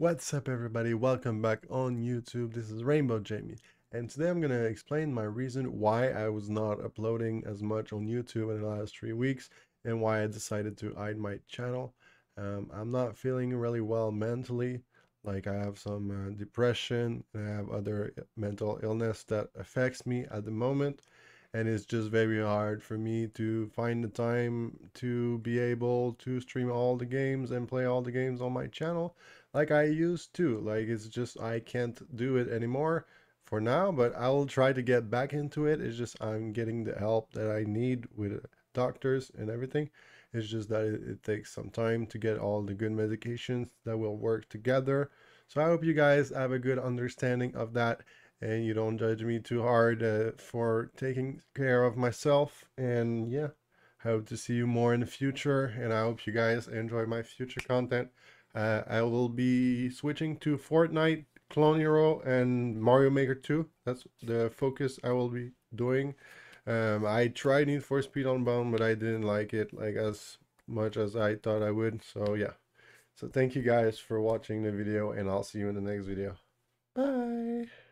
What's up everybody, welcome back on YouTube, this is Rainbow Jaymee and today I'm going to explain my reason why I was not uploading as much on YouTube in the last three weeks and why I decided to hide my channel. Um, I'm not feeling really well mentally, like I have some uh, depression and I have other mental illness that affects me at the moment and it's just very hard for me to find the time to be able to stream all the games and play all the games on my channel like I used to. Like it's just I can't do it anymore for now, but I'll try to get back into it. It's just I'm getting the help that I need with doctors and everything. It's just that it, it takes some time to get all the good medications that will work together. So I hope you guys have a good understanding of that and you don't judge me too hard uh, for taking care of myself. And yeah, hope to see you more in the future and I hope you guys enjoy my future content. Uh, I will be switching to Fortnite, Clone Hero, and Mario Maker 2. That's the focus I will be doing. Um, I tried Need for Speed Unbound, but I didn't like it like as much as I thought I would. So yeah. So thank you guys for watching the video, and I'll see you in the next video. Bye.